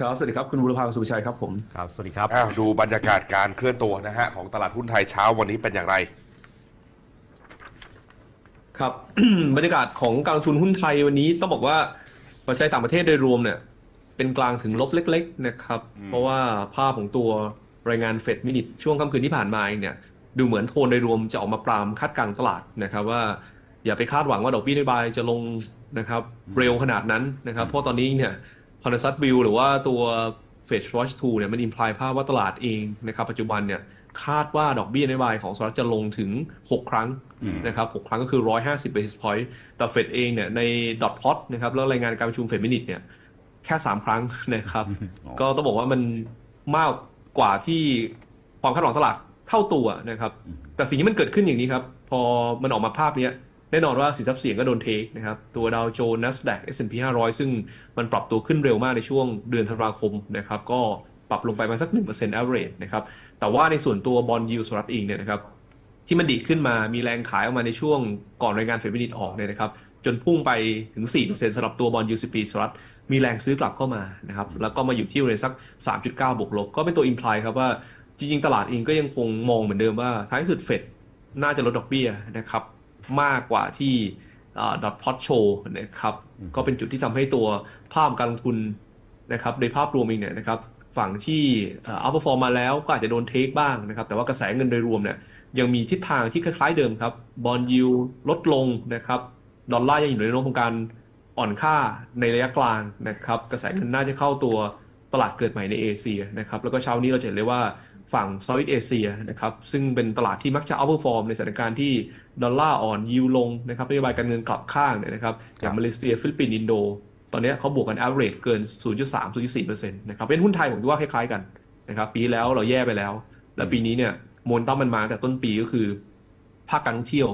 ครับ สวัสดีครับ คุณบุรพาสุภชัยครับผม ครับ สวัสดีครับ อ้าวดูบรรยากาศการเคลื่อนตัวนะฮะของตลาดหุ้นไทยเช้าวันนี้เป็นอย่างไร ครับ บรรยากาศของการลงทุนหุ้นไทยวันนี้ต้องบอกว่าปัจจัยต่างประเทศโดยรวมเนี่ย เป็นกลางถึงลบเล็ก ๆ นะครับอืมเพราะว่าภาพของตัวรายงานเฟดมินิทช่วงค่ำคืนที่ผ่านมาเองเนี่ย ดูเหมือนโทนโดยรวมจะออกมาปรามคาดการณ์ตลาดนะครับ ว่าอย่าไปคาดหวังว่าดอกเบี้ยนโยบายจะลงนะครับ เร็วขนาดนั้นนะครับ เพราะตอนนี้เนี่ย consensus view หรือว่าตัว Fed Watch 2เนี่ยมันอิมพลายภาพว่าตลาดเองนะครับปัจจุบันเนี่ยคาดว่าดอกเบี้ยนโยบายของสหรัฐจะลงถึง 6 ครั้งอืมนะครับ 6 ครั้งก็คือ 150 basis point แต่เฟดเองเนี่ยใน dot plot นะครับแล้วรายงานการประชุม Fed minutes เนี่ยแค่ 3 ครั้งนะครับอ๋อก็ต้องบอกว่ามันมากกว่าที่ความคาดหวังตลาดเท่าตัวนะครับ แต่สิ่งที่มันเกิดขึ้นอย่างนี้ครับ พอมันออกมาภาพเนี้ย แน่นอนว่าสินทรัพย์เสี่ยงก็โดน take นะครับ ตัวดาวโจนส์ NASDAQ S&P 500 ซึ่งมันปรับตัวขึ้นเร็วมากในช่วงเดือนธันวาคมนะครับ ก็ปรับลงไปมาสัก 1% average นะครับ แต่ว่าในส่วนตัว bond yield สหรัฐเองเนี่ยนะครับ ที่มันดีดขึ้นมา มีแรงขายออกมาในช่วงก่อนรายงาน Fed minutes ออกเนี่ยนะครับ จนพุ่งไปถึง 4%สำหรับตัว bond yield สิบปีสหรัฐ มีแรงซื้อกลับเข้ามานะครับ แล้วก็มาอยู่ที่เลยสัก 3.9 บวกลบ ก็เป็นตัว imply ครับว่าจริงๆ ตลาดเองก็ยังคงมองเหมือนเดิมว่าท้ายสุดเฟดน่าจะลดดอกเบี้ยนะครับ มากกว่าที่ dot plot show นะครับก็เป็นจุดที่ทำให้ตัวภาพการลงทุนนะครับในภาพรวมเองเนี่ยนะครับฝั่งที่ outperform มาแล้วก็อาจจะโดน take บ้างนะครับแต่ว่ากระแสเงินโดยรวมเนี่ยยังมีทิศทางที่คล้ายๆเดิมครับ bond yield ลดลงนะครับดอลลาร์ยังอยู่ในแนวโน้มของการอ่อนค่าในระยะกลางนะครับกระแสเงินน่าจะเข้าตัวตลาดเกิดใหม่ในเอเชียนะครับแล้วก็เช้านี้เราจะเห็นเลยว่า ฝั่ง Southeast Asia นะครับซึ่งเป็นตลาดที่มักจะ outperform ในสถานการณ์ที่ดอลลาร์อ่อนยิวลงนะครับนโยบายการเงินกลับข้างเนี่ยนะครับอย่างมาเลเซียฟิลิปปินส์อินโด ตอนนี้เขาบวกกัน average เกิน 0.3 0.4%นะครับเป็นหุ้นไทยผมว่าคล้ายๆกันนะครับปีแล้วเราแย่ไปแล้ว แล้วปีนี้เนี่ยโมนตัมมันมาแต่ต้นปีก็คือ ภาคการท่องเที่ยว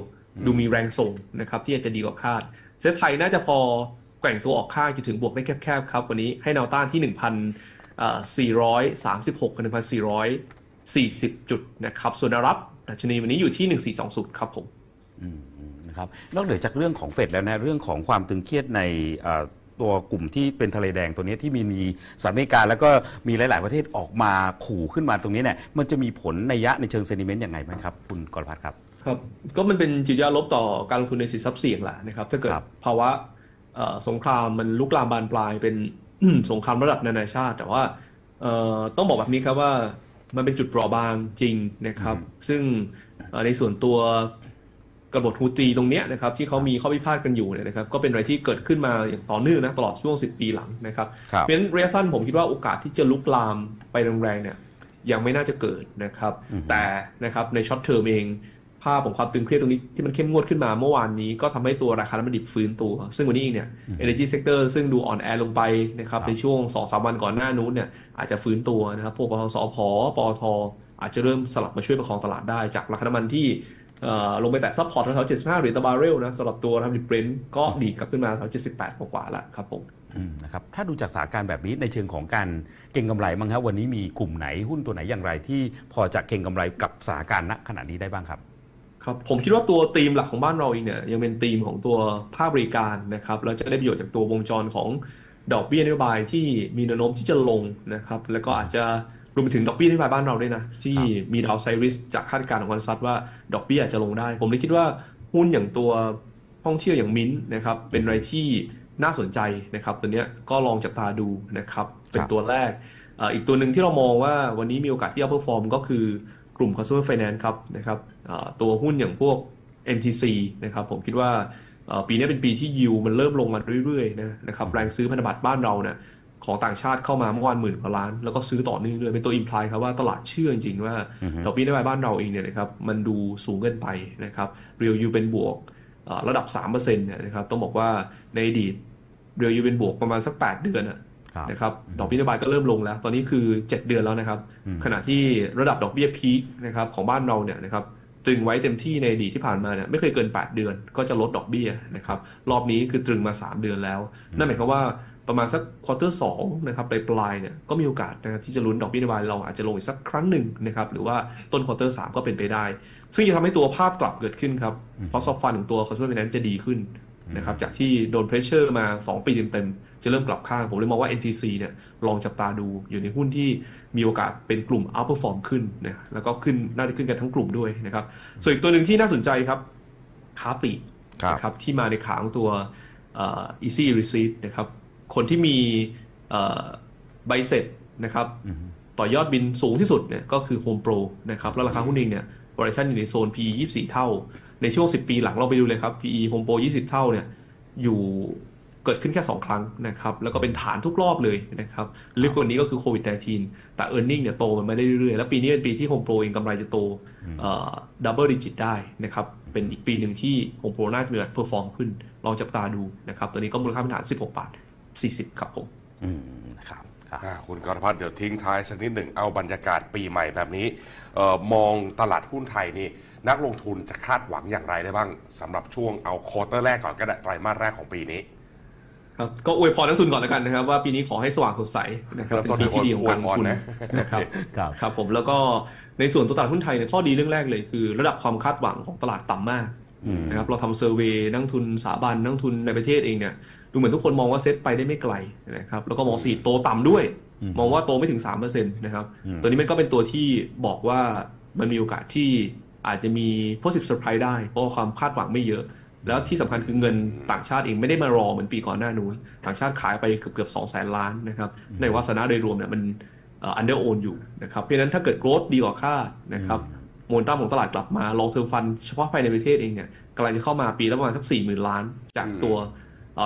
ดูมีแรงส่งนะครับที่อาจจะดีกว่าคาดเซ็ตไทยน่าจะพอแกว่งตัวออกข้างอยู่ถึงบวกได้แคบๆครับวันนี้ให้แนวต้านที่ 1,436กับ 1,440 จุดนะครับ ส่วนแนวรับดัชนีวันนี้อยู่ที่ 1420 ครับผมอืมนะครับ นอกเหนือจากเรื่องของเฟดแล้วนะ เรื่องของความตึงเครียดในเอ่อตัวกลุ่มที่เป็นทะเลแดงตัวนี้ที่มีมีสหรัฐอเมริกาแล้วก็มีหลาย ๆ ประเทศออกมาขู่ขึ้นมาตรงนี้เนี่ยมันจะมีผลในยะในเชิงเซนิเมนต์ยังไงไหมครับ คุณกรพัฒน์ครับครับ ก็มันเป็นจิตวิทยาลบต่อการลงทุนในสินทรัพย์เสี่ยงแหละนะครับ ถ้าเกิดครับภาวะเอ่อสงครามมันลุกลามบานปลายเป็นสงครามระดับนานาชาติ แต่ว่าเอ่อต้องบอกแบบนี้ครับว่า มันเป็นจุดเปราะบางจริงนะครับ ซึ่งเอ่อในส่วนตัวกบฏฮูตีตรงเนี้ยนะครับที่เขามีข้อพิพาทกันอยู่เนี่ยนะครับก็เป็นอะไรที่เกิดขึ้นมาอย่างต่อเนื่องนะตลอดช่วง 10 ปีหลังนะครับครับเพราะฉะนั้นระยะสั้นผมคิดว่าโอกาสที่จะลุกลามไปแรงๆเนี่ยยังไม่น่าจะเกิดนะครับอือฮึแต่นะครับใน short term เอง ภาพของความตึงเครียดตรงนี้ที่มันเข้มงวดขึ้นมาเมื่อวานนี้ก็ทำให้ตัวราคาน้ำมันดิบฟื้นตัว ซึ่งวันนี้เองเนี่ย energy sector ซึ่งดูอ่อนแอลงไปนะครับครับในช่วงสอง วันก่อนหน้านู้นเนี่ยอาจจะฟื้นตัวนะครับพวกปตท.สผ. ปตท.อาจจะเริ่มสลับมาช่วยประคองตลาดได้จากราคาน้ำมันที่เอ่อลงไปแตะ support แถวๆ75เหรียญต่อบาร์เรลนะสำหรับตัวน้ำมันดิบเบรนท์ก็ดีดกลับขึ้นมาแถว78 กว่าๆแล้วครับผมอืมนะครับถ้าดูจากสถานการณ์แบบนี้ในเชิงของการเก็งกำไรบ้างครับวันนี้มีกลุ่มไหนหุ้นตัวไหนอย่างไรที่พอจะเก็งกำไรกับสถานการณ์ณขณะนี้ได้บ้างครับ ครับผมคิดว่าตัวธีมหลักของบ้านเราเองเนี่ยยังเป็นธีมของตัวภาคบริการนะครับแล้วจะได้ประโยชน์จากตัววงจรของดอกเบี้ยนโยบายที่มีแนวโน้มที่จะลงนะครับ แล้วก็อาจจะรวมไปถึงดอกเบี้ยนโยบายบ้านเราด้วยนะ ที่มี downside risk จากคาดการณ์ของ consensus ว่าดอกเบี้ยอาจจะลงได้ ผมเลยคิดว่าหุ้นอย่างตัวท่องเที่ยวอย่างมิ้นท์นะครับเป็นอะไรที่น่าสนใจนะครับตัวเนี้ยก็ลองจับตาดูนะครับเป็นตัวแรกอีกตัวหนึ่งที่เรามองว่าวันนี้มีโอกาสที่ upper form ก็คือ กลุ่ม consumer finance ครับนะครับเอ่อตัวหุ้นอย่างพวก MTC นะครับผมคิดว่าเอ่อปีนี้เป็นปีที่ยิวมันเริ่มลงมาเรื่อยๆนะนะครับแรงซื้อพันธบัตรบ้านเราเนี่ยของต่างชาติเข้ามาเมื่อวานหมื่นกว่าล้าน แล้วก็ซื้อต่อเนื่องเลยเป็นตัวอิมพลายครับว่าตลาดเชื่อจริงๆว่าอือฮึดอกเบี้ยนโยบายบ้านเราเองเนี่ยนะครับมันดูสูงเกินไปนะครับ real yield เป็นบวกเอ่อระดับ3%เนี่ยนะครับต้องบอกว่าในอดีต real yield เป็นบวกประมาณสัก 8 เดือนอะครับ นะครับดอกเบี้ยนโยบายก็เริ่มลงแล้ว ตอนนี้คือ 7 เดือนแล้วนะครับอืมขณะที่ระดับดอกเบี้ย peak นะครับของบ้านเราเนี่ยนะครับตรึงไว้เต็มที่ในอดีตที่ผ่านมาเนี่ยไม่เคยเกิน 8 เดือน ก็จะลดดอกเบี้ยนะครับรอบนี้คือตรึงมา 3 เดือนแล้ว นั่นหมายความว่าประมาณสัก quarter สองนะครับปลายๆเนี่ยก็มีโอกาสนะครับที่จะลุ้นดอกเบี้ยนโยบายเราอาจจะลงอีกสักครั้งหนึ่งนะครับหรือว่าต้น quarter สามก็เป็นไปได้ ซึ่งจะทำให้ตัวภาพกลับเกิดขึ้นครับ cost of fund ของตัว consumer loan จะดีขึ้นนะครับจากที่โดน pressure มา 2 ปีเต็มๆ จะเริ่มกลับข้าง ผมเลยมองว่า MTC เนี่ยลองจับตาดูอยู่ในหุ้นที่มีโอกาสเป็นกลุ่ม outperform ขึ้นนะแล้วก็ขึ้นน่าจะขึ้นกันทั้งกลุ่มด้วยนะครับ ส่วนอีกตัวหนึ่งที่น่าสนใจครับค้าปลีกครับนะครับที่มาในขาของตัวเอ่อ easy receipt นะครับคนที่มีเอ่อใบเสร็จนะครับต่อยอดบิลสูงที่สุดเนี่ยก็คือ Home Pro นะครับแล้วราคาหุ้นเองเนี่ย valuation อยู่ในโซน PE 24 เท่า ในช่วง 10 ปีหลังเราไปดูเลยครับ PE Home Pro 20 เท่าเนี่ยอยู่ เกิดขึ้นแค่ 2 ครั้งนะครับแล้วก็เป็นฐานทุกรอบเลยนะครับลึกกว่านี้ก็คือโควิด -19 แต่ e a r n i n g เนี่ยโตมันไม่ได้เรื่อยๆ แล้วปีนี้เป็นปีที่ Home Pro เองกำไรจะโต double digit ได้นะครับเป็นอีกปีหนึ่งที่ Home Pro น่าจะมี perform ขึ้น ลองจับตาดูนะครับตัวนี้ก็มูลค่าพื้นฐาน 16 บาท 40 ครับผมอืมนะครับครับอ่าคุณกรภัทรเดี๋ยวทิ้งท้ายสักนิดหนึ่งเอาบรรยากาศปีใหม่แบบนี้เออมองตลาดหุ้นไทยนี่นักลงทุนจะคาดหวังอย่างไรได้บ้างสำหรับช่วงเอา quarter แรกก่อนก็ได้ไตรมาสแรกของปีนี้ ครับก็อวยพรนักลงทุนก่อนแล้วกันนะครับ ว่าปีนี้ขอให้สว่างสดใสนะครับเริ่มต้นเป็นปีที่ดีของการลงทุนอวยพรนะนะครับครับครับผมแล้วก็ในส่วนตัวตลาดหุ้นไทยเนี่ยข้อดีเรื่องแรกเลยคือ ระดับความคาดหวังของตลาดต่ำมากอืมนะครับเราทำเซอร์เวย์นักทุนสถาบันนักทุนในประเทศเองเนี่ยดูเหมือนทุกคนมองว่าเซ็ตไปได้ไม่ไกลนะครับแล้วก็มองสีโตต่ำด้วย มองว่าโตไม่ถึง3%นะครับอืมตัวนี้มันก็เป็นตัวที่บอกว่ามันมีโอกาสที่อาจจะมี positive surprise ได้ เพราะว่าความคาดหวังไม่เยอะ แล้วที่สำคัญคือเงินต่างชาติเองไม่ได้มารอเหมือนปีก่อนหน้านู้นต่างชาติขายไปเกือบเกือบสองแสนล้านนะครับในวาสนาโดยรวมเนี่ยมัน underown อยู่นะครับเพราะฉะนั้นถ้าเกิด growth ดีกว่าคาดนะครับโมนตัมของตลาดกลับมา long term fund เฉพาะภายในประเทศเองเนี่ยกำลังจะเข้ามาปีละประมาณสัก 40,000 ล้าน จากตัว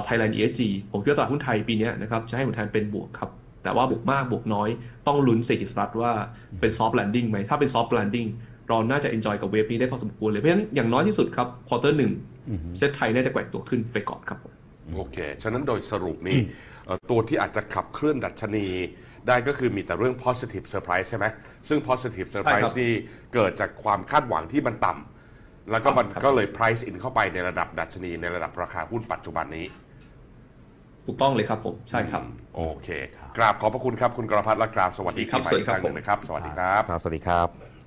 ไทยแลนด์ ESG ผมคิดว่าตลาดหุ้นไทยปีเนี้ยนะครับจะให้ผลตอบแทนเป็นบวกครับแต่ว่าบวกมากบวกน้อยต้องลุ้นเศรษฐกิจสหรัฐว่าเป็น soft landing ไหมถ้าเป็น soft landing เราน่าจะ enjoy กับ wave นี้ได้พอสมควรเลยเพราะฉะนั้นอย่างน้อยที่สุดครับ quarter หนึ่ง เซ็ตไทยน่าจะแกว่งตัวขึ้นไปก่อนครับผมโอเค ฉะนั้นโดยสรุปนี่เอ่อตัวที่อาจจะขับเคลื่อนดัชนีได้ก็คือมีแต่เรื่อง positive surprise ใช่ไหม ซึ่ง positive ใช่ surprise ครับนี่เกิดจากความคาดหวังที่มันต่ำ แล้วก็มันครับก็เลย price in เข้าไปในระดับดัชนีในระดับราคาหุ้นปัจจุบันนี้ ถูกต้องเลยครับผม ใช่ครับ โอเค กราบขอบพระคุณครับ คุณกรพัฒน์และกราบสวัสดีครับปีใหม่สวัสดีอีกคครับรั้งหนึ่งนะครับ สวัสดีครับครับสวัสดีครับ